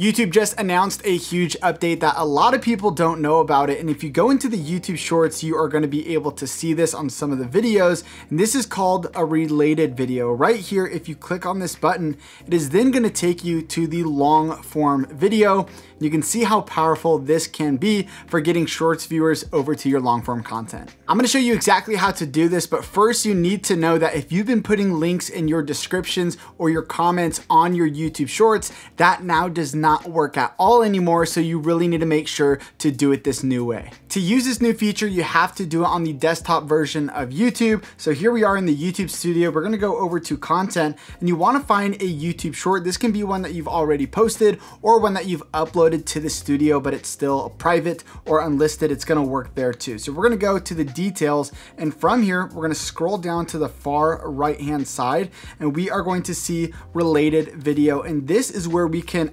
YouTube just announced a huge update that a lot of people don't know about it. And if you go into the YouTube shorts, you are going to be able to see this on some of the videos. And this is called a related video. Right here, if you click on this button, it is then going to take you to the long form video. You can see how powerful this can be for getting shorts viewers over to your long form content. I'm gonna show you exactly how to do this, but first you need to know that if you've been putting links in your descriptions or your comments on your YouTube shorts, that now does not work at all anymore, so you really need to make sure to do it this new way. To use this new feature, you have to do it on the desktop version of YouTube. So here we are in the YouTube studio. We're gonna go over to content and you wanna find a YouTube short. This can be one that you've already posted or one that you've uploaded to the studio, but it's still private or unlisted, it's gonna work there too. So we're gonna go to the details and from here, we're gonna scroll down to the far right-hand side and we are going to see related video. And this is where we can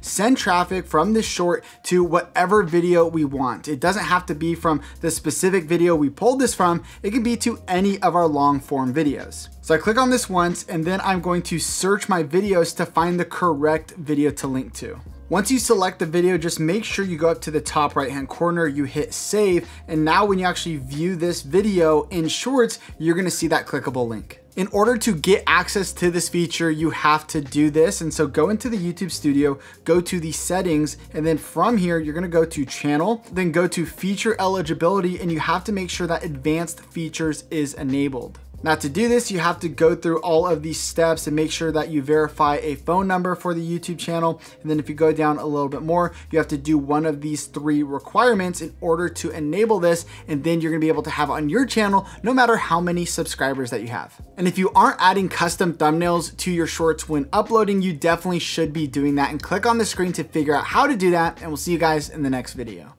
send traffic from this short to whatever video we want. It doesn't have to be from the specific video we pulled this from. It can be to any of our long form videos. So I click on this once and then I'm going to search my videos to find the correct video to link to. Once you select the video, just make sure you go up to the top right hand corner, you hit save, and now when you actually view this video in Shorts, you're gonna see that clickable link. In order to get access to this feature, you have to do this. And so go into the YouTube studio, go to the settings, and then from here, you're gonna go to channel, then go to feature eligibility, and you have to make sure that advanced features is enabled. Now to do this, you have to go through all of these steps and make sure that you verify a phone number for the YouTube channel. And then if you go down a little bit more, you have to do one of these three requirements in order to enable this. And then you're gonna be able to have on your channel, no matter how many subscribers that you have. And if you aren't adding custom thumbnails to your shorts when uploading, you definitely should be doing that and click on the screen to figure out how to do that. And we'll see you guys in the next video.